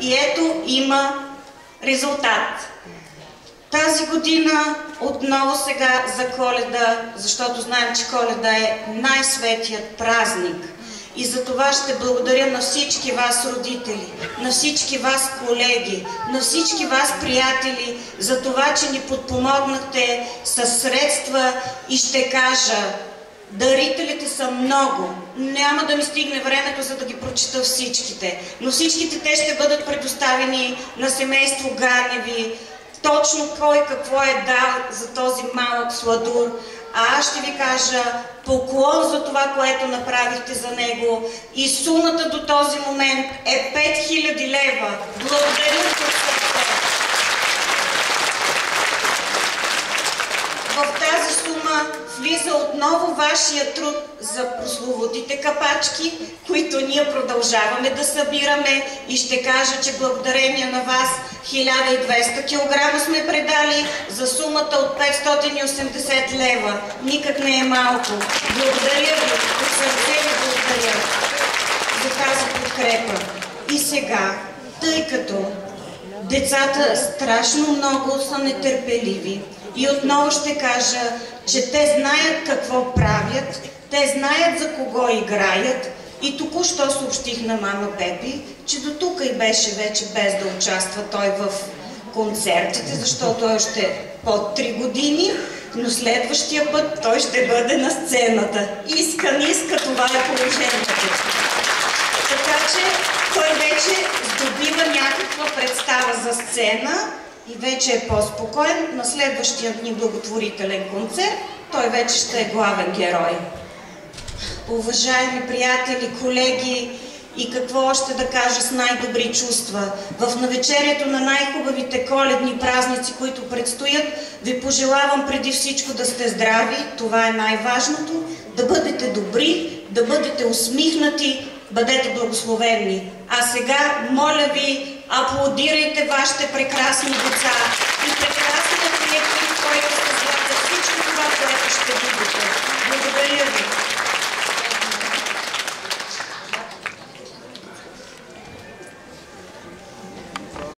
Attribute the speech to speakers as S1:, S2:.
S1: И ето има резултат. Тази година отново сега за коледа, защото знаем, че коледа е най-светият празник. И за това ще благодаря на всички вас родители, на всички вас колеги, на всички вас приятели, за това, че ни подпомогнахте с средства и ще кажа, Дарителите са много. Няма да ми стигне времето, за да ги прочита всичките. Но всичките те ще бъдат предоставени на семейство Ганеви. Точно кой какво е дал за този малък сладур. А аз ще ви кажа поклон за това, което направихте за него. И сумата до този момент е 5000 лева. Благодаря за тази сума влиза отново вашия труд за прословутите капачки, които ние продължаваме да събираме и ще кажа, че благодарение на вас 1200 кг сме предали за сумата от 580 лева. Никак не е малко. Благодаря ви, от сърце ви благодаря за тази подкрепа. И сега, тъй като децата страшно много са нетърпеливи, и отново ще кажа, че те знаят какво правят, те знаят за кого играят и току-що съобщих на мама Пепи, че до тук и беше вече без да участва той в концертите, защото е още под 3 години, но следващия път той ще бъде на сцената. Иска, не иска, това е положението. Така че той вече някаква представа за сцена и вече е по-спокоен, на следващия ни благотворителен концерт той вече ще е главен герой. Уважаеми приятели, колеги, и какво още да кажа с най-добри чувства. В навечерието на най-хубавите коледни празници, които предстоят, ви пожелавам преди всичко да сте здрави, това е най-важното, да бъдете добри, да бъдете усмихнати, бъдете благословени. А сега, моля ви, аплодирайте вашите прекрасни деца и прекрасния колектив, който за всичко това, което.